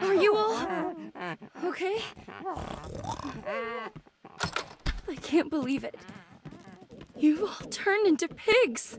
Are you all okay? I can't believe it. You all turned into pigs.